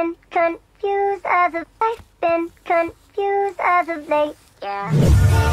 been confused as of I've been confused as of late. Yeah.